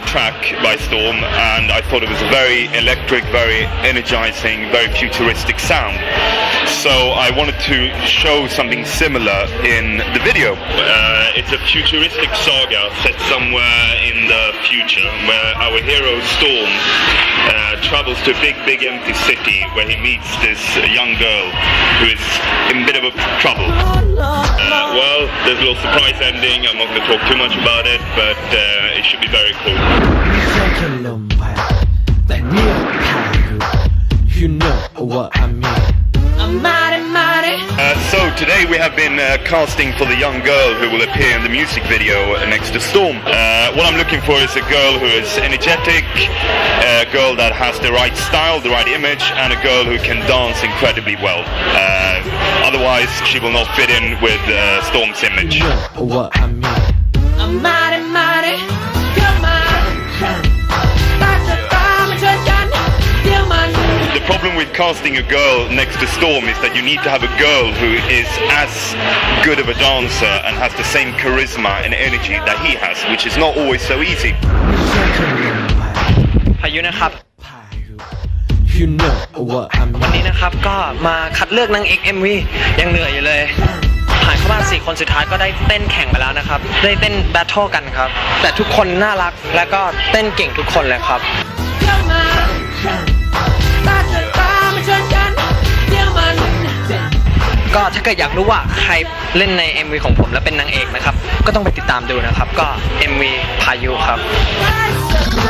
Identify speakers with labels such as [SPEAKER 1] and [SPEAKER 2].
[SPEAKER 1] the track by Storm and I thought it was a very electric, very energizing, very futuristic sound. So I wanted to show something similar in the video. Uh, it's a futuristic saga set somewhere in the future where our hero Storm uh, travels to a big, big empty city where he meets this young girl who is in a bit of a trouble there's lots of prize ending. I'm not going to talk too much about it, but uh, it should be very cool.
[SPEAKER 2] You know what I mean.
[SPEAKER 1] Uh, so today we have been uh, casting for the young girl who will appear in the music video next to Storm. Uh, what I'm looking for is a girl who is energetic, uh, girl that has the right style, the right image, and a girl who can dance incredibly well. Uh, otherwise, she will not fit in with uh, Storm's image.
[SPEAKER 2] What I mean.
[SPEAKER 3] I'm mighty, mighty.
[SPEAKER 1] The problem with casting a girl next to Storm is that you need to have a girl who is as good of a dancer and has the same charisma and energy that he has, which is not always so easy.
[SPEAKER 2] ไม่ใช่แค่ลมพัด
[SPEAKER 4] พายุนะครับ
[SPEAKER 2] พายุ You know what I
[SPEAKER 4] วัน
[SPEAKER 2] mean
[SPEAKER 4] นี้นะครับก็มาคัดเลือกนางเอก MV ยังเหนื่อยอยู่เลยผ่านเข้ามาสี่คนสุดท้ายก็ได้เต้นแข่งไปแล้วนะครับ ได้เต้นแบทเทิลกันครับ แต่ทุกคนน่ารักและก็เต้นเก่งทุกคนเลยครับ
[SPEAKER 3] เดี๋ยวมันตาจะตามาช่วยกันเดี๋ยวมัน
[SPEAKER 4] ก็ถ้าเกิดอยากรู้ว่าใครเล่นใน MV ของผมและเป็นนางเอกนะครับ ก็ต้องไปติดตามดูนะครับ ก็ MV พายุครับ
[SPEAKER 3] ต